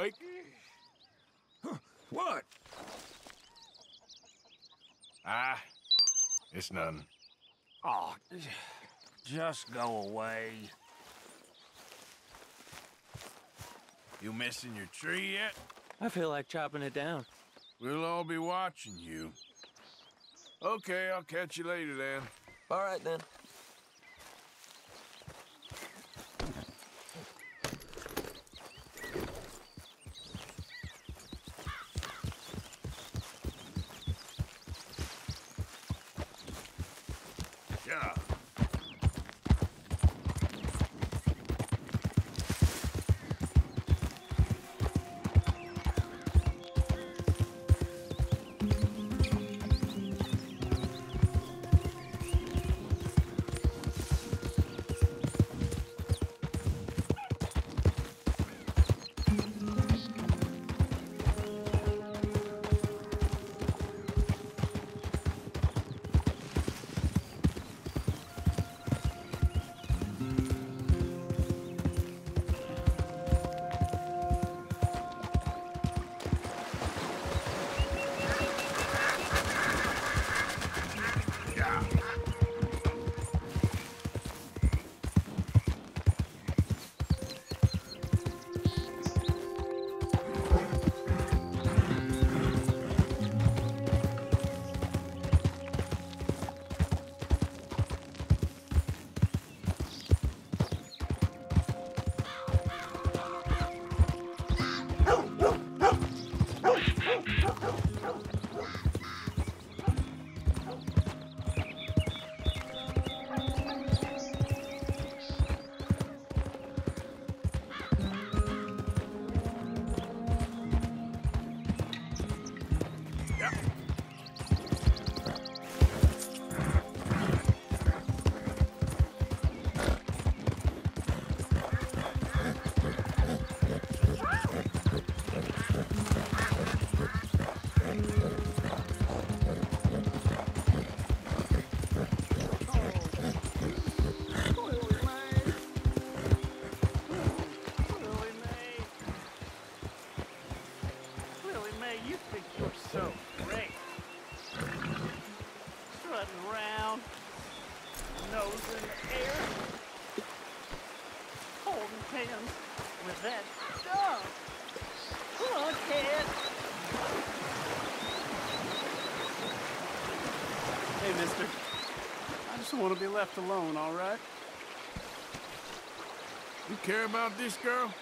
Blake. What? Ah, it's none. Oh, just go away. You missing your tree yet? I feel like chopping it down. We'll all be watching you. Okay, I'll catch you later then. All right, then. Want to be left alone, all right? You care about this girl?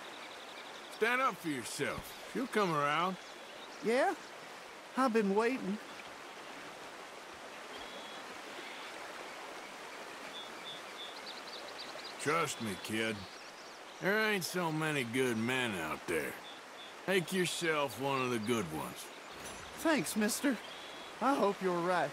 Stand up for yourself. She'll come around. Yeah? I've been waiting. Trust me, kid. There ain't so many good men out there. Make yourself one of the good ones. Thanks, mister. I hope you're right.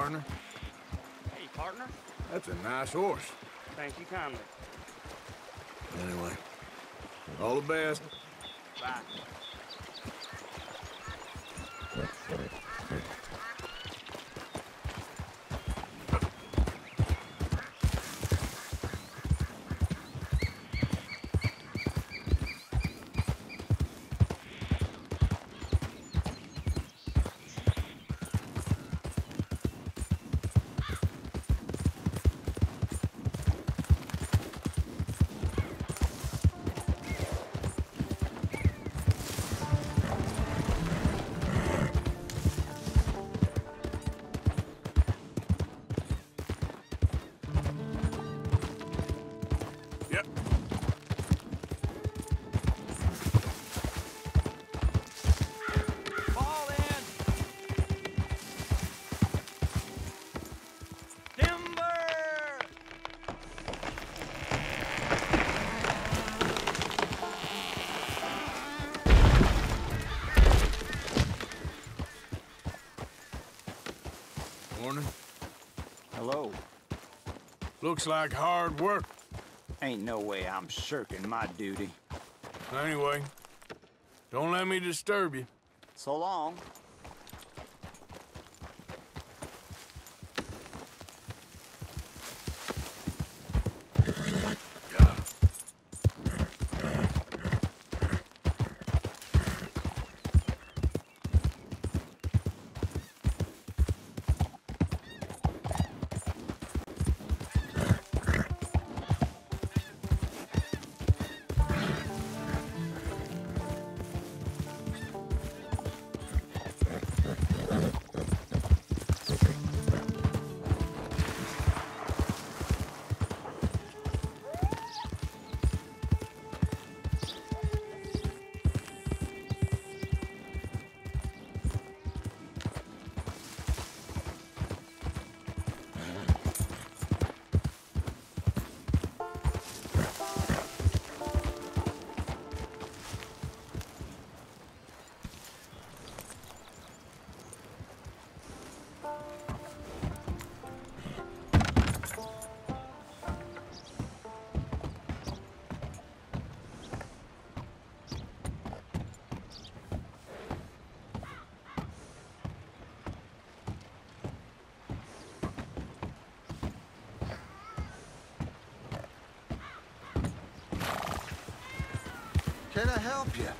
Partner. Hey, partner. That's a nice horse. Thank you kindly. Anyway, all the best. Bye. Looks like hard work. Ain't no way I'm shirking my duty. Anyway, don't let me disturb you. So long. Can I help you?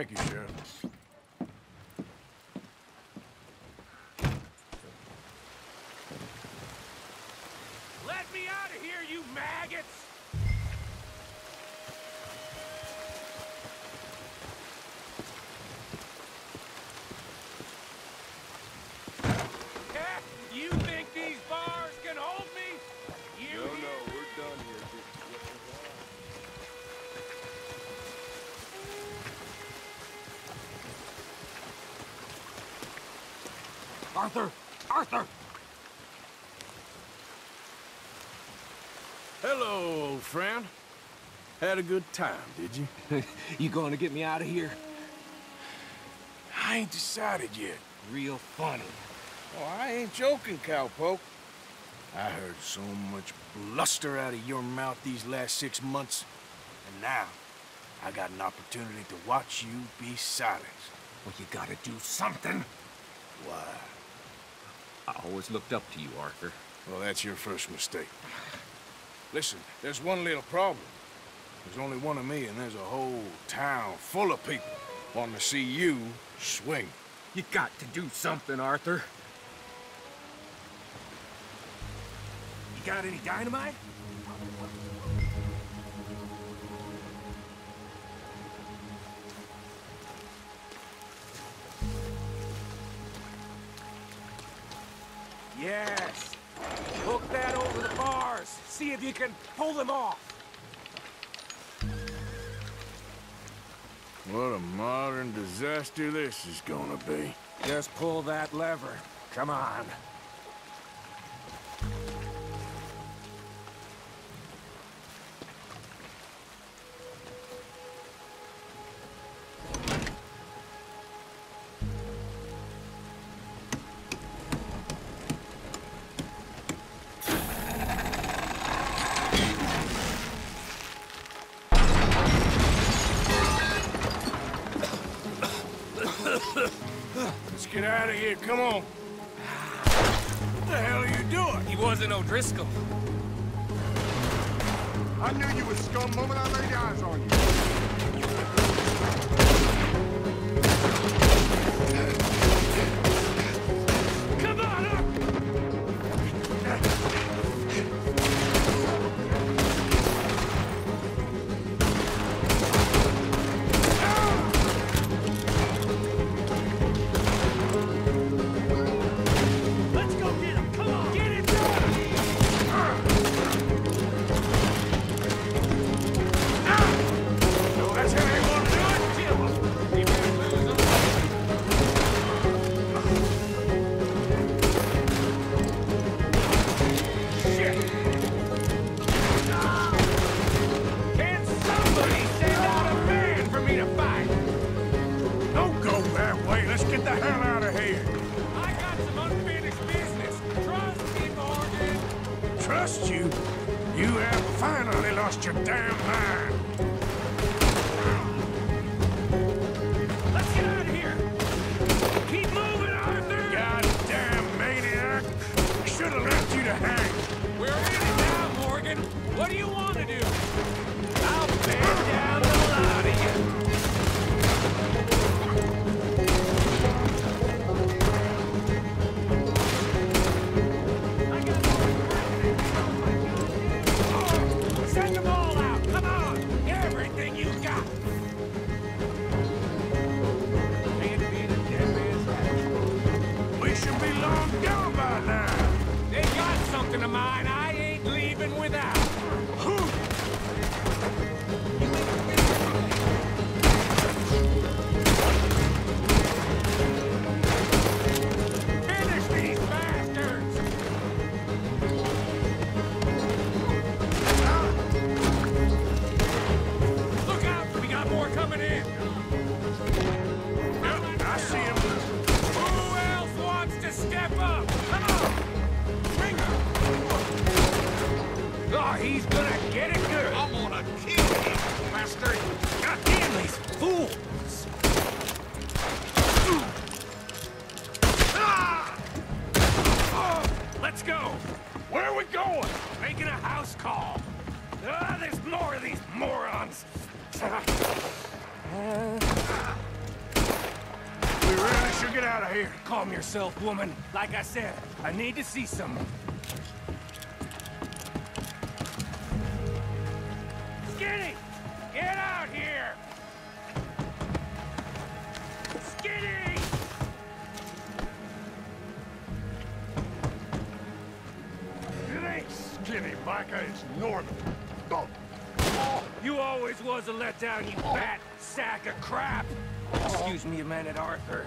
Thank you, Sheriff. Arthur! Arthur! Hello, old friend. Had a good time, did you? You going to get me out of here? I ain't decided yet. Real funny. Oh, I ain't joking, cowpoke. I heard so much bluster out of your mouth these last six months, and now I got an opportunity to watch you be silenced. Well, you gotta do something. Why? I always looked up to you, Arthur. Well, that's your first mistake. Listen, there's one little problem. There's only one of me, and there's a whole town full of people wanting to see you swing. You got to do something, Arthur. You got any dynamite? Can pull them off. What a modern disaster this is gonna be. Just pull that lever. Come on. here, come on. What the hell are you doing? He wasn't O'Driscoll. I knew you was scum moment I laid eyes on you. What do you want to do? yourself, woman. Like I said, I need to see some. Skinny! Get out here! Skinny! It ain't Skinny, Micah. It's Norman. Oh. You always was a letdown, you fat sack of crap! Excuse me a minute, Arthur.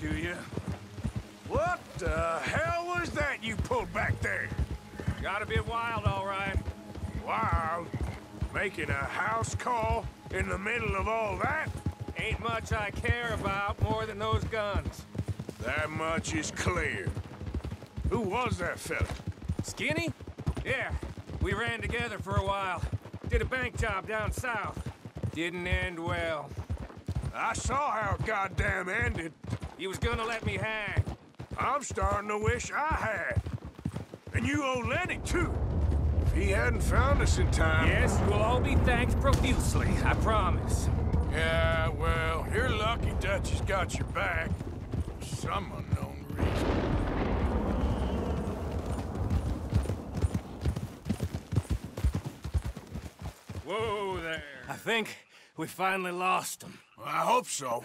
To you. What the hell was that you pulled back there? Gotta be wild, all right. Wild? Making a house call in the middle of all that? Ain't much I care about more than those guns. That much is clear. Who was that fella? Skinny? Yeah, we ran together for a while. Did a bank job down south. Didn't end well. I saw how it goddamn ended. He was gonna let me hang. I'm starting to wish I had. And you owe Lenny, too. If he hadn't found us in time... Yes, we'll all be thanked profusely, I promise. Yeah, well, you're lucky Dutch has got your back. For some unknown reason. Whoa there. I think we finally lost him. Well, I hope so.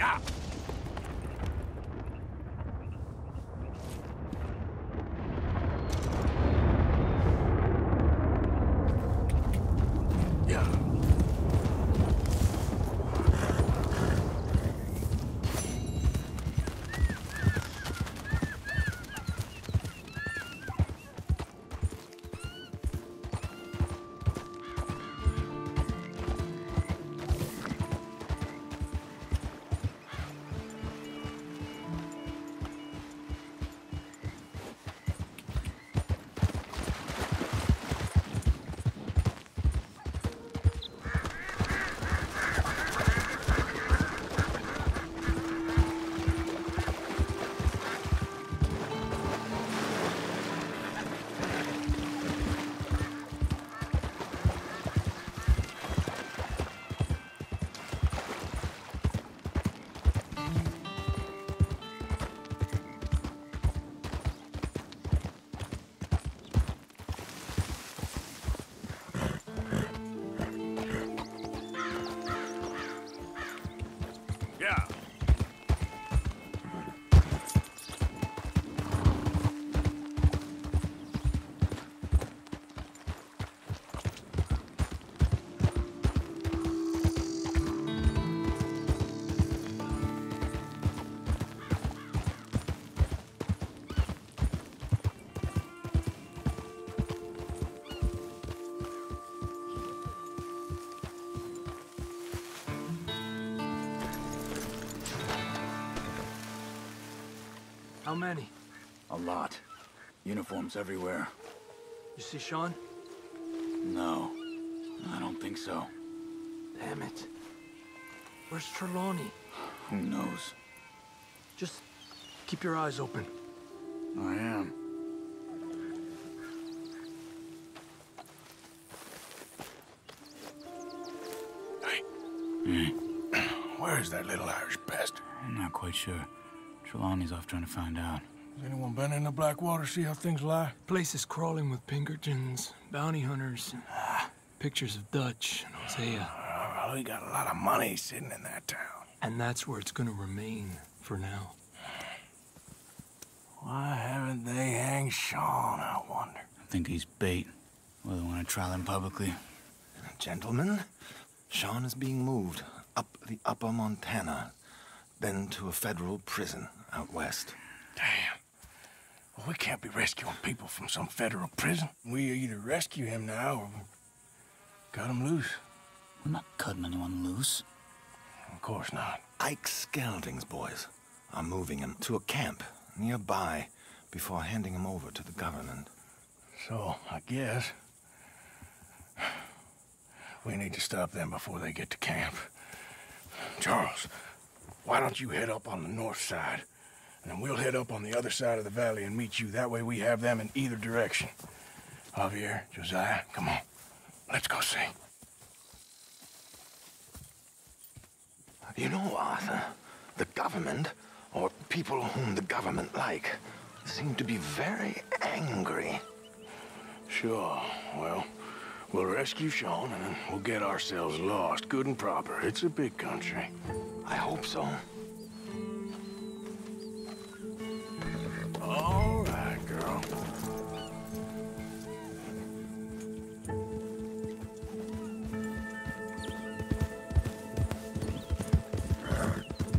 Yeah. Yeah. How many? A lot. Uniforms everywhere. You see Sean? No, I don't think so. Damn it. Where's Trelawney? Who knows? Just keep your eyes open. Trying to find out. Has anyone been in the Blackwater, see how things lie? Place is crawling with Pinkertons, bounty hunters, pictures of Dutch and Hosea. Uh, we got a lot of money sitting in that town. And that's where it's gonna remain for now. Why haven't they hanged Sean, I wonder? I think he's bait. Well, they want to trial him publicly. Gentlemen, Sean is being moved up the upper Montana, then to a federal prison out west. Damn. Well, we can't be rescuing people from some federal prison. We either rescue him now or cut him loose. We're not cutting anyone loose. Of course not. Ike Skelding's boys. are moving him to a camp nearby before handing him over to the government. So, I guess... We need to stop them before they get to camp. Charles, why don't you head up on the north side? And then we'll head up on the other side of the valley and meet you. That way we have them in either direction. Javier, Josiah, come on. Let's go see. You know, Arthur, the government, or people whom the government like, seem to be very angry. Sure. Well, we'll rescue Sean and then we'll get ourselves lost, good and proper. It's a big country. I hope so. All right, girl.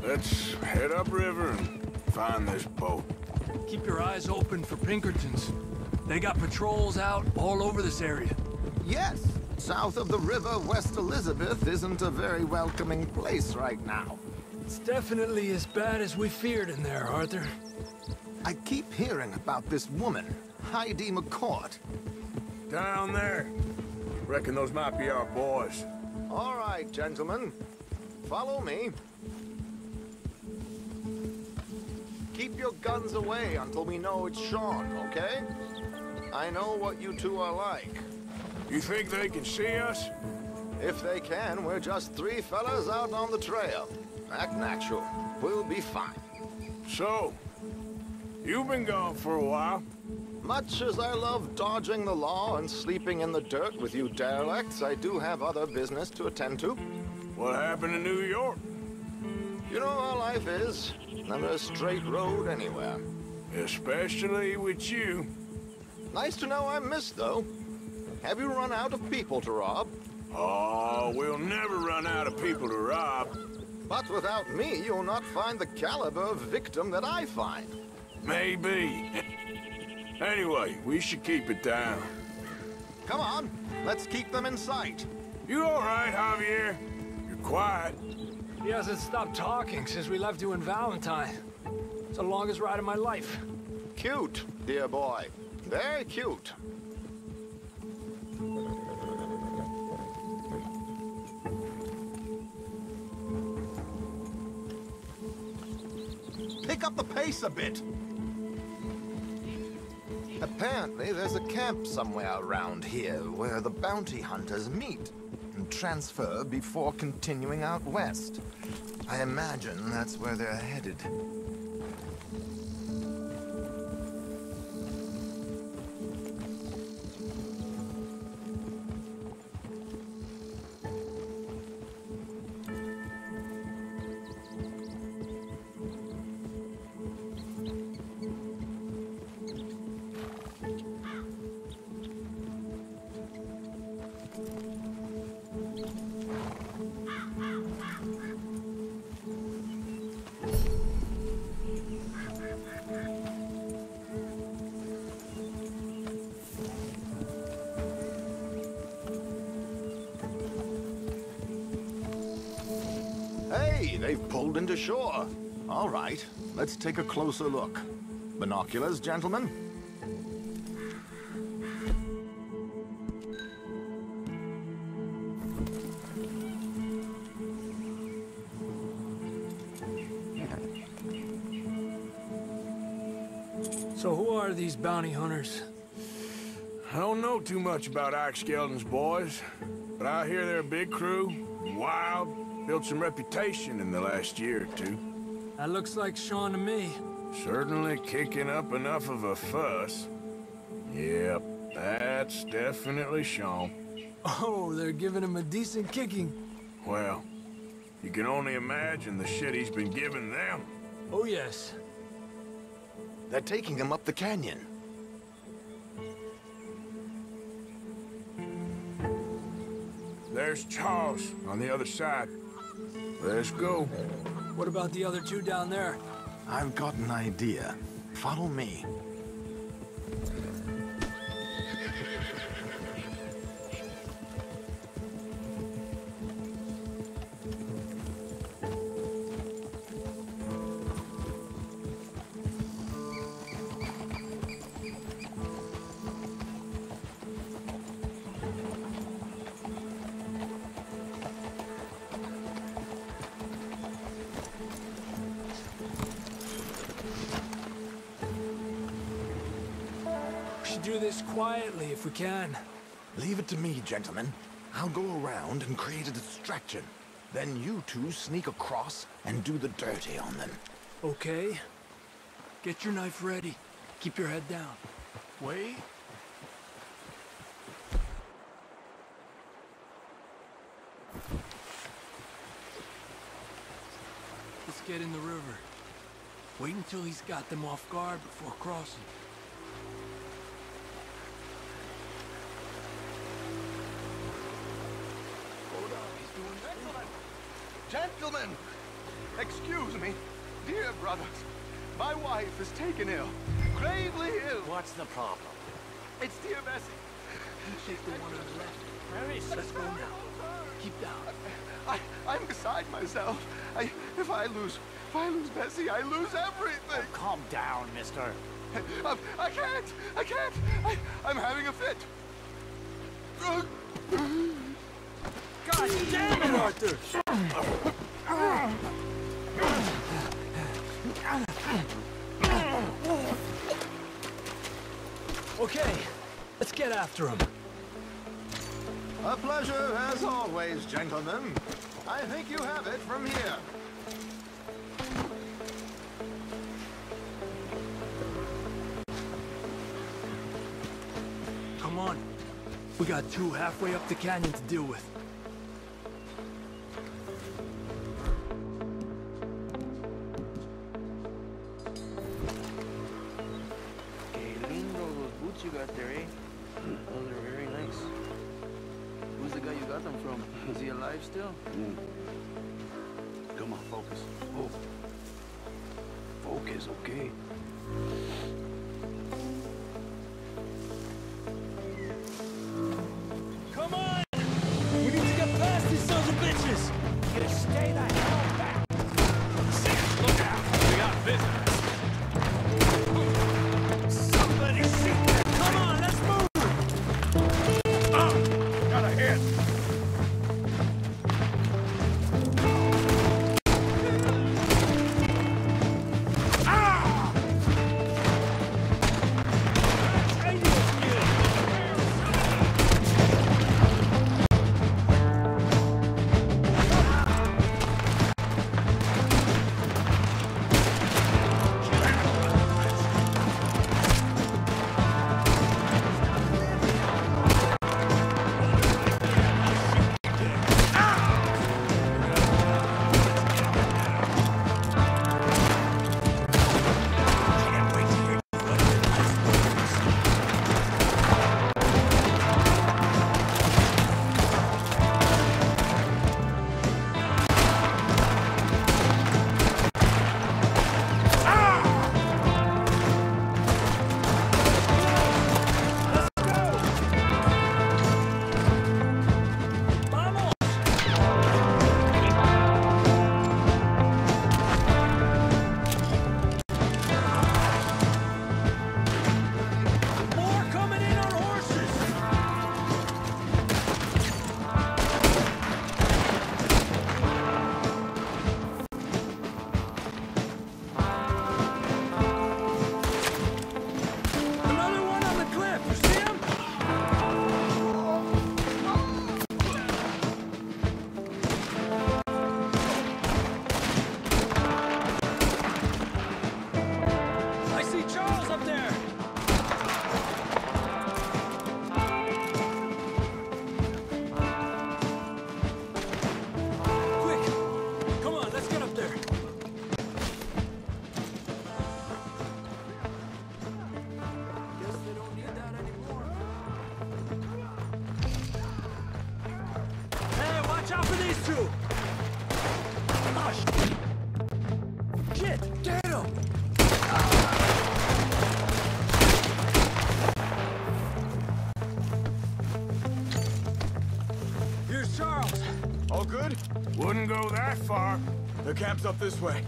Let's head upriver and find this boat. Keep your eyes open for Pinkertons. They got patrols out all over this area. Yes. South of the river, West Elizabeth isn't a very welcoming place right now. It's definitely as bad as we feared in there, Arthur. I keep hearing about this woman, Heidi McCourt. Down there. Reckon those might be our boys. All right, gentlemen. Follow me. Keep your guns away until we know it's Sean, okay? I know what you two are like. You think they can see us? If they can, we're just three fellas out on the trail. Act natural. We'll be fine. So, you've been gone for a while. Much as I love dodging the law and sleeping in the dirt with you derelicts, I do have other business to attend to. What happened in New York? You know how life is. Never a straight road anywhere. Especially with you. Nice to know I'm missed, though. Have you run out of people to rob? Oh, we'll never run out of people to rob. But without me, you'll not find the caliber of victim that I find. Maybe. Anyway, we should keep it down. Come on, let's keep them in sight. You all right, Javier? You're quiet. He hasn't stopped talking since we left you in Valentine. It's the longest ride of my life. Cute, dear boy. Very cute. Pick up the pace a bit. Apparently, there's a camp somewhere around here where the bounty hunters meet and transfer before continuing out west. I imagine that's where they're headed. They've pulled into shore. All right, let's take a closer look. Binoculars, gentlemen? So who are these bounty hunters? I don't know too much about Ike Skelding's boys, but I hear they're a big crew, wild, built some reputation in the last year or two. That looks like Sean to me. Certainly kicking up enough of a fuss. Yep, that's definitely Sean. Oh, they're giving him a decent kicking. Well, you can only imagine the shit he's been giving them. Oh, yes. They're taking him up the canyon. There's Charles on the other side. Let's go. What about the other two down there? I've got an idea. Follow me. Do this quietly if we can. Leave it to me, gentlemen. I'll go around and create a distraction. Then you two sneak across and do the dirty on them. Okay. Get your knife ready. Keep your head down. Wait. Let's get in the river. Wait until he's got them off guard before crossing. Brothers, my wife is taken ill. Gravely ill. What's the problem? It's dear Bessie. Take the one on the left. Maris, let's go now. Keep down. I, I'm beside myself. I, if I lose, if I lose Bessie, I lose everything. Oh, calm down, mister. I, I can't. I can't. I, I'm having a fit. God damn it, Arthur! Ah. Okay, let's get after him. A pleasure as always, gentlemen. I think you have it from here. Come on. We got two halfway up the canyon to deal with. There, eh? Those are very nice. Who's the guy you got them from? Is he alive still? Come on, focus. Oh. Focus, okay. Come on! We need to get past these sons of bitches! You stay the camp's up this way.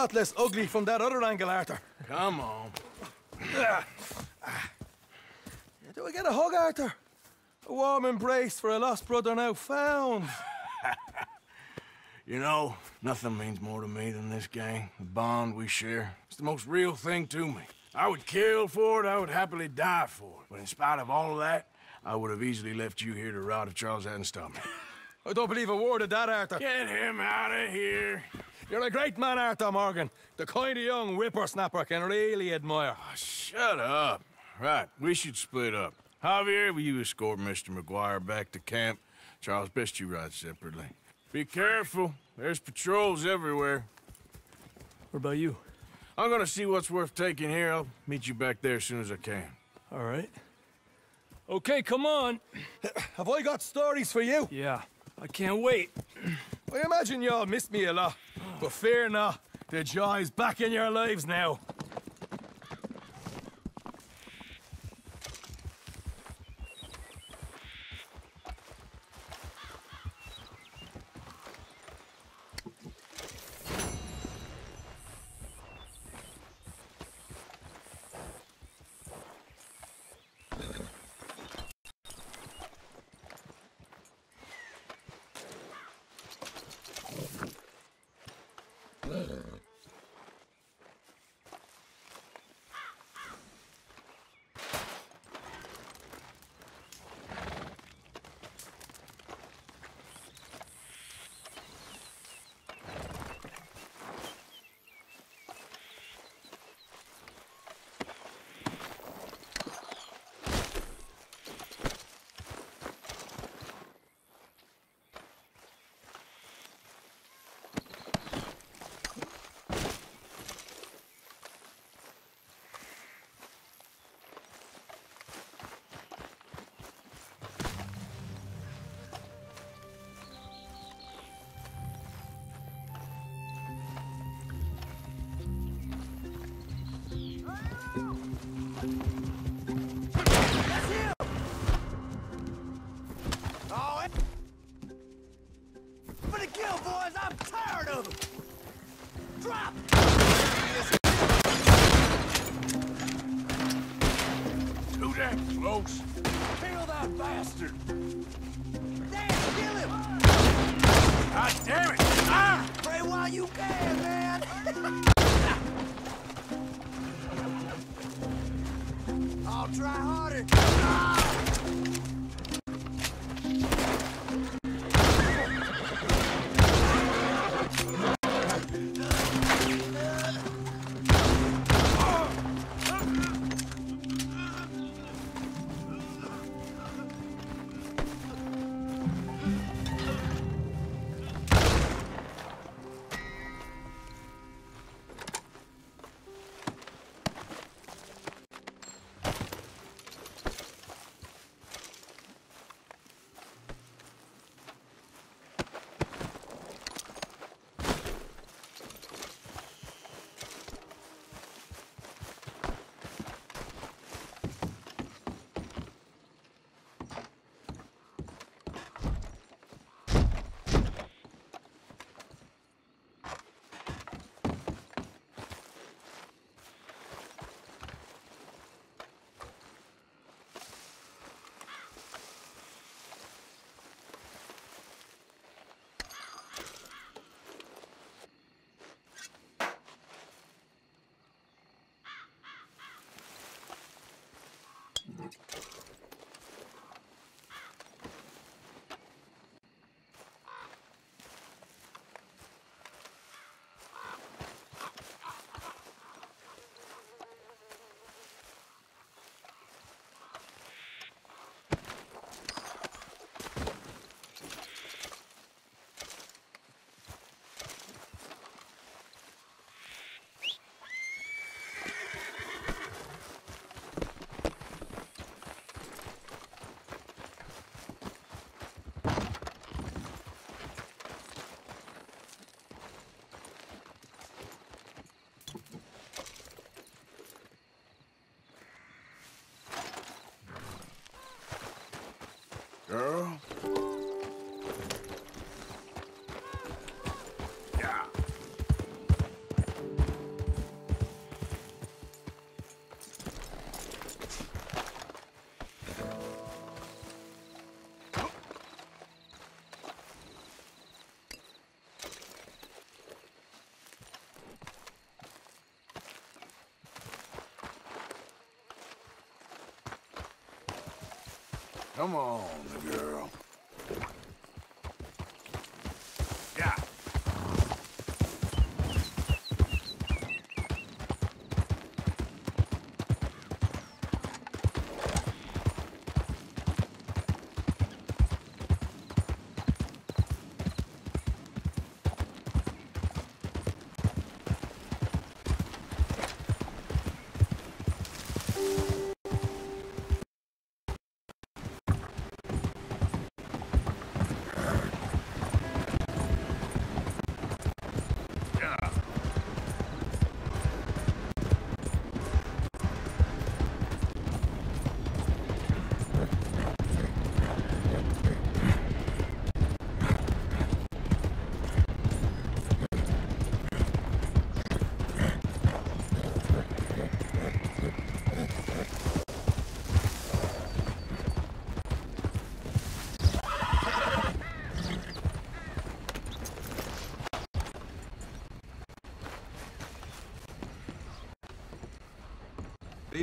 Lot less ugly from that other angle, Arthur. Come on. Ah. Do we get a hug, Arthur? A warm embrace for a lost brother now found. You know, nothing means more to me than this gang, the bond we share. It's the most real thing to me. I would kill for it, I would happily die for it. But in spite of all of that, I would have easily left you here to rot if Charles hadn't stopped me. I don't believe a word of that, Arthur. Get him out of here. You're a great man, Arthur Morgan. The kind of young whippersnapper I can really admire. Ah, shut up. Right, we should split up. Javier, will you escort Mr. MacGuire back to camp? Charles, best you ride separately. Be careful. There's patrols everywhere. What about you? I'm gonna see what's worth taking here. I'll meet you back there as soon as I can. All right. Okay, come on. Have I got stories for you? Yeah, I can't wait. I imagine y'all missed me a lot, but fear not. The joy's back in your lives now. Girl? Come on, girl.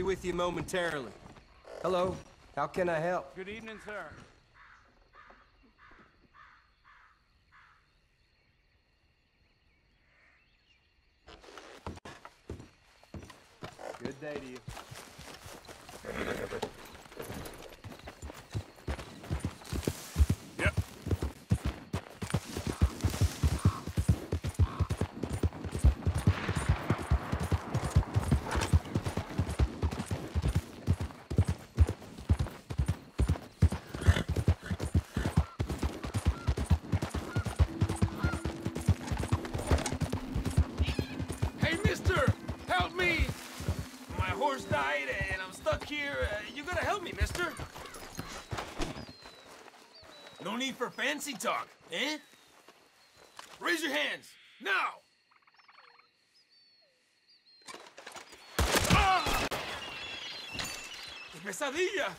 With you momentarily. Hello, how can I help? Good evening, sir. Fancy talk, eh? Raise your hands, now! Ah! ¡Qué pesadilla!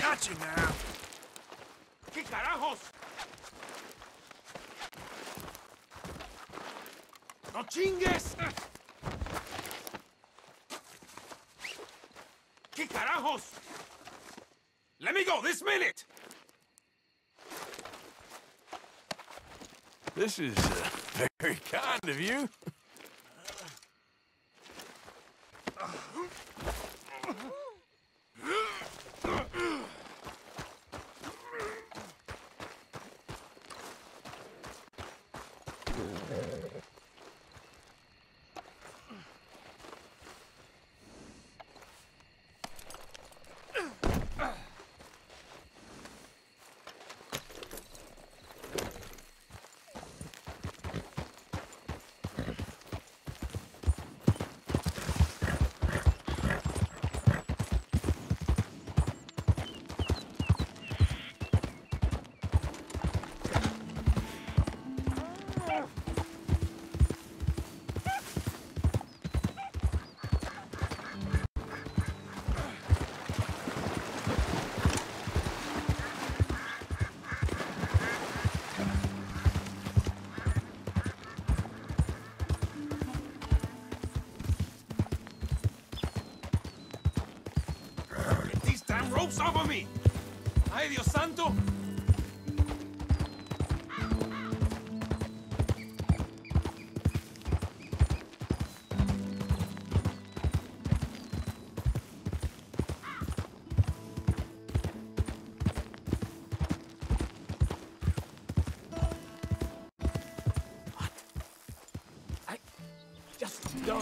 Got you now. ¿Qué carajos? ¡No chingues! ¿Qué carajos? Let me go this minute! This is uh, very kind of you.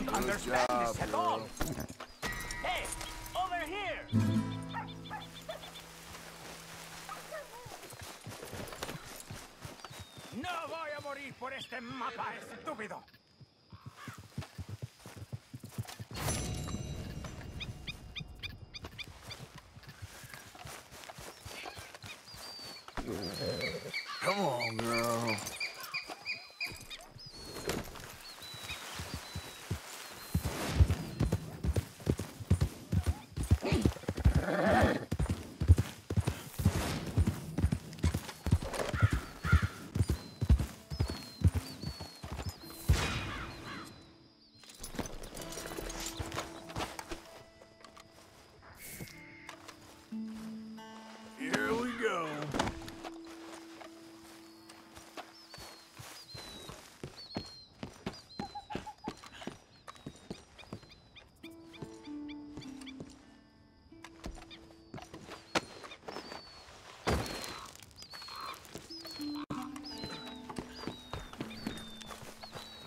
Don't understand this at all. Hey, over here! No voy a morir por este mapa estúpido.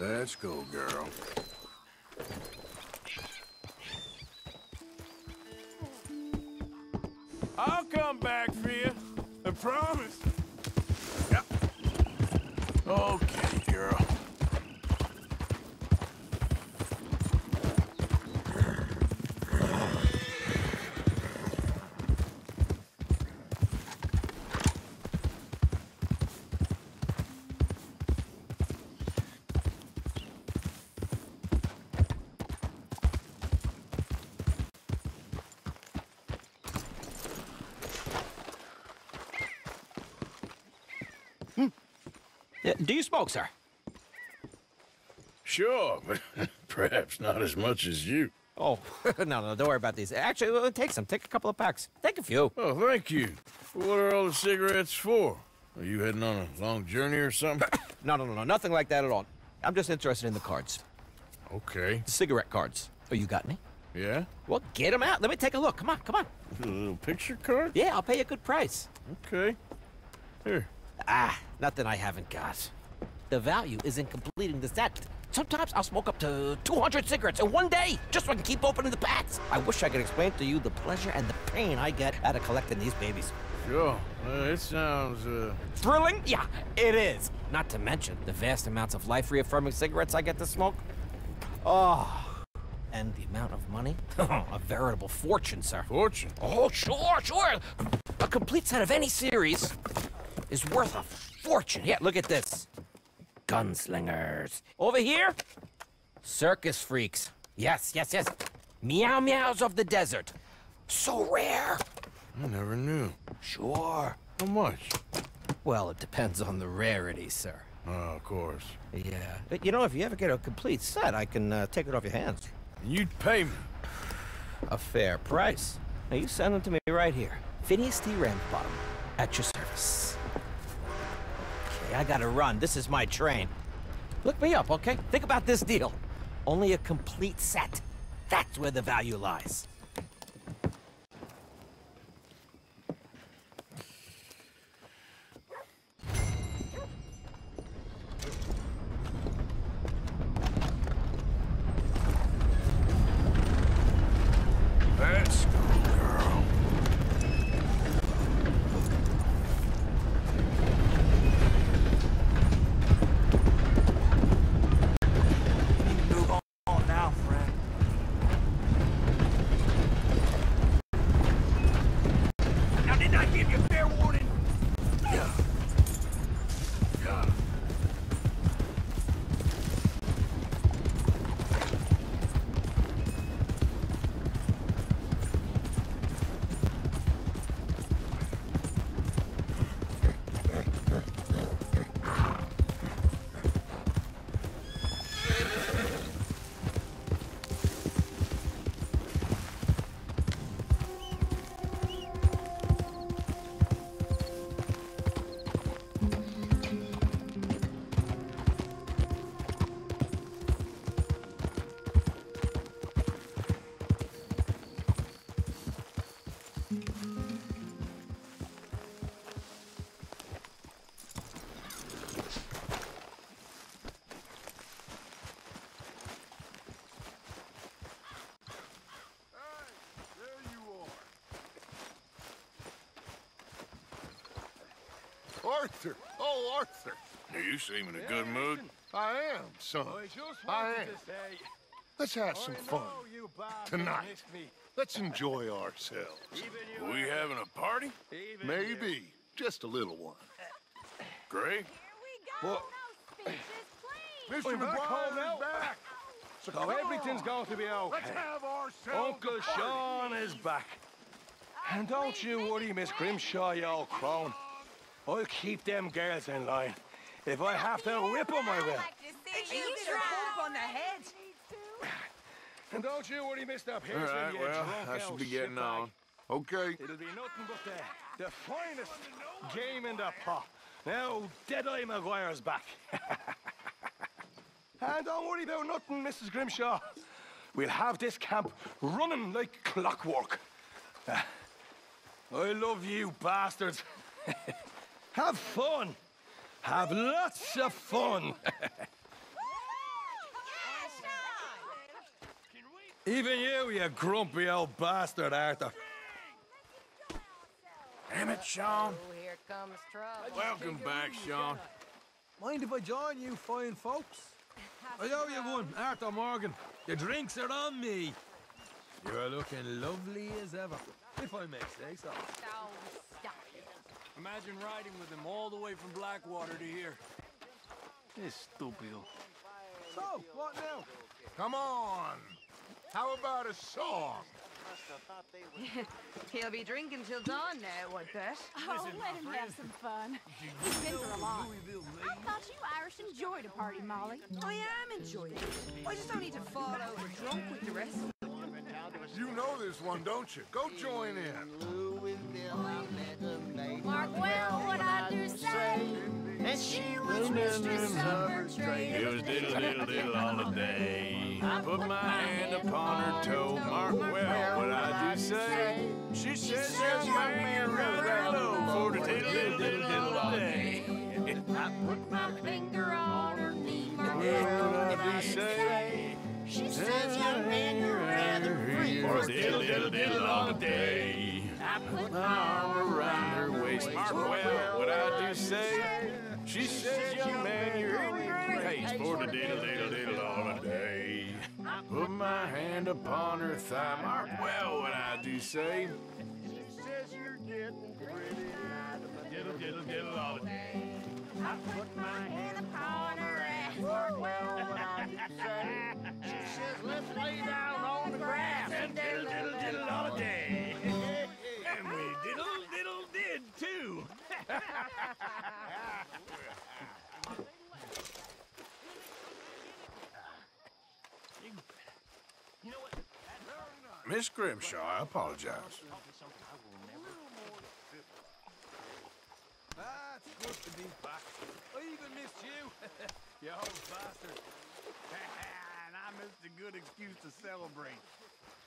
Let's go, girl. I'll come back for you. I promise. Okay, girl. Yeah, Uh, do you smoke, sir? Sure, but perhaps not as much as you. Oh, no, no, don't worry about these. Actually, well, take some. Take a couple of packs. Take a few. Oh, thank you. What are all the cigarettes for? Are you heading on a long journey or something? No, no, no, no, nothing like that at all. I'm just interested in the cards. Okay. The cigarette cards. Oh, you got any? Yeah? Well, get them out. Let me take a look. Come on, come on. A little picture card? Yeah, I'll pay you a good price. Okay. Here. Ah, nothing I haven't got. The value is in completing the set. Sometimes I'll smoke up to 200 cigarettes in one day, just so I can keep opening the packs. I wish I could explain to you the pleasure and the pain I get out of collecting these babies. Sure. Uh, it sounds, uh... Thrilling? Yeah, it is. Not to mention the vast amounts of life-reaffirming cigarettes I get to smoke. Oh, and the amount of money? a veritable fortune, sir. Fortune? Oh, sure, sure. A complete set of any series is worth a fortune. Yeah, look at this. Gunslingers. Over here, circus freaks. Yes, yes, yes. Meow meows of the desert. So rare. I never knew. Sure. How much? Well, it depends on the rarity, sir. Oh, of course. Yeah. But, You know, if you ever get a complete set, I can uh, take it off your hands. You'd pay me. A fair price. Now, you send them to me right here. Phineas T. Ramsbottom, at your service. I gotta run. This is my train. Look me up, okay? Think about this deal. Only a complete set. That's where the value lies. Arthur! Oh, Arthur! You seem in a good mood. I am, son. I am. Let's have some fun. Tonight. Let's enjoy ourselves. We having a party? Maybe. Just a little one. Greg? What? Mr. MacGuire is back. So everything's going to be okay. Let's have ourselves Uncle. Sean is back. And don't you worry, Miss Grimshaw, you old crone. I'll keep them girls in line. If I have to whip them, I will. Are you trying on the head? And don't you worry, Mr. All Pearson, right, you well, I should be getting on. Okay. It'll be nothing but the, the finest game in the pot. Now, Deadeye MacGuire's back. and don't worry about nothing, Mrs. Grimshaw. We'll have this camp running like clockwork. I love you bastards. have fun. Have lots of fun. Even you, you grumpy old bastard, Arthur. Damn it, Sean. Oh, here comes trouble. Welcome back, Sean. Mind if I join you fine folks? I owe you one, Arthur Morgan. The drinks are on me. You're looking lovely as ever, if I may say so. Stop it. Imagine riding with him all the way from Blackwater to here. Estúpido. So, what now? Come on. How about a song? He'll be drinking till dawn now, I bet. Oh, let him have some fun. He's been through a lot. I thought you Irish enjoyed a party, Molly. I am enjoying it. I just don't need to fall over drunk with the rest of them. You know this one, don't you? Go join in. Mark well what I do say. And she was mistress of her trade. It was diddle diddle diddle all the day. I put my hand upon her toe. Mark well what I do say. She says, young man, you're right low for the diddle diddle diddle diddle all day. I put my finger on her knee. Mark Well, well what what I I do do say. say. She says, young man, you're rather free. For diddle diddle diddle all the day. I put My arm around her waist. Mark well what I do say. She says, young man, you're in great haste for the diddle diddle diddle all day. Put my hand upon her thigh. Mark well what I do say. She says you're getting pretty. Diddle diddle diddle all day. I put my hand upon her ass. Mark well what I do say. She says, let's lay down on the grass. And diddle diddle diddle all day. Too. Miss Grimshaw, I apologize. Ah, it's good to be back. I even missed you. you old bastard. and I missed a good excuse to celebrate.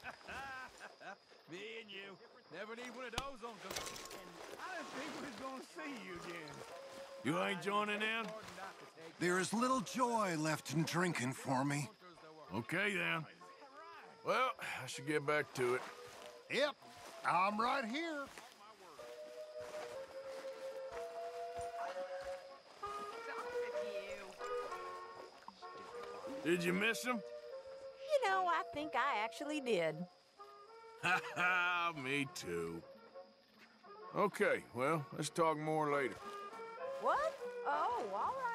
Me and you. Never need one of those, Uncle. I didn't think we was gonna see you again. You ain't joining in? There is little joy left in drinking for me. Okay then. Well, I should get back to it. Yep. I'm right here. Did you miss him? Know, I think I actually did. Ha ha, me too. Okay, well, let's talk more later. What? Oh, all right.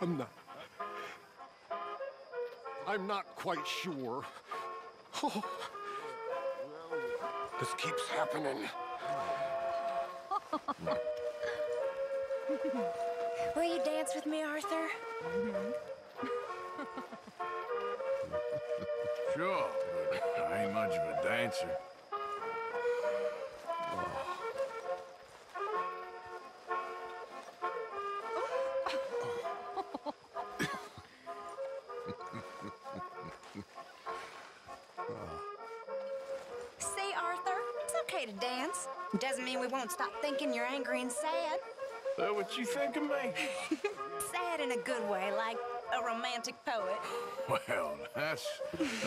I'm not. I'm not quite sure. Oh. this keeps happening. Will you dance with me, Arthur? Sure, but I ain't much of a dancer. You think of me? sad in a good way, like a romantic poet. Well, that's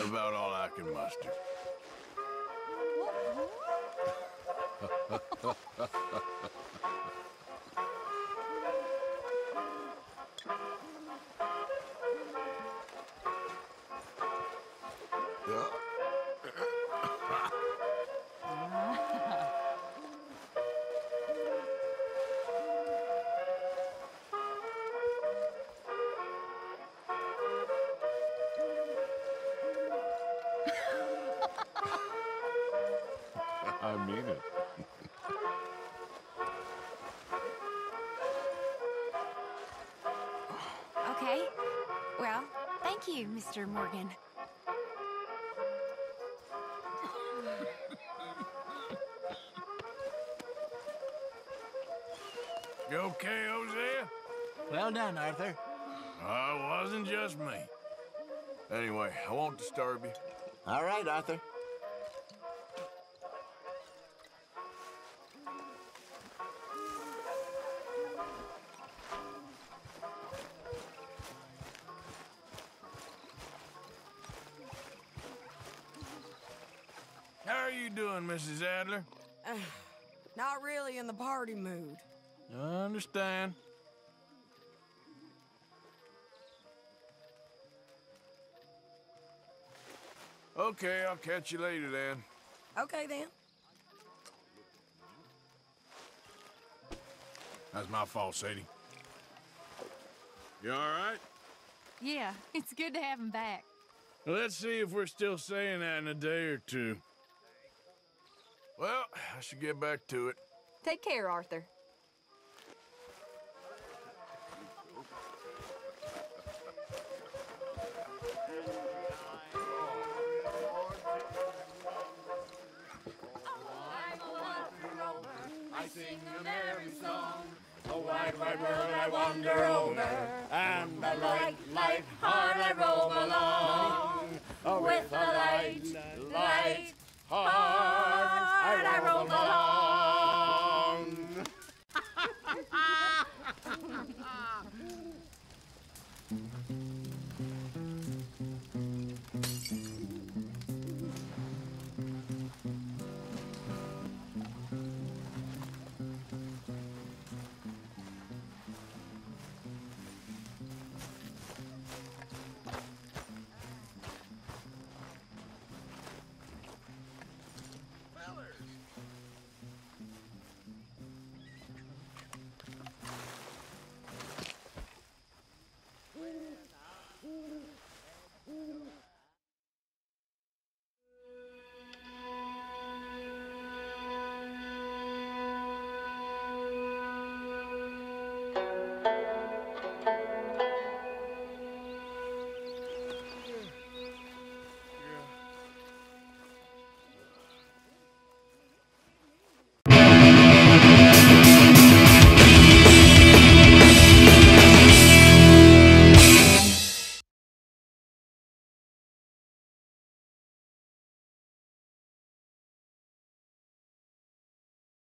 about all I can muster. Mr. Morgan. You okay, Hosea? Well done, Arthur. Uh, it wasn't just me. Anyway, I won't disturb you. All right, Arthur. Understand. Okay, I'll catch you later then. Okay, then. That's my fault, Sadie. You all right? Yeah, it's good to have him back. Let's see if we're still saying that in a day or two. Well, I should get back to it. Take care, Arthur. Sing a merry song. The wide, wide world I wander over, and the light, light heart I roam along. With a light, light heart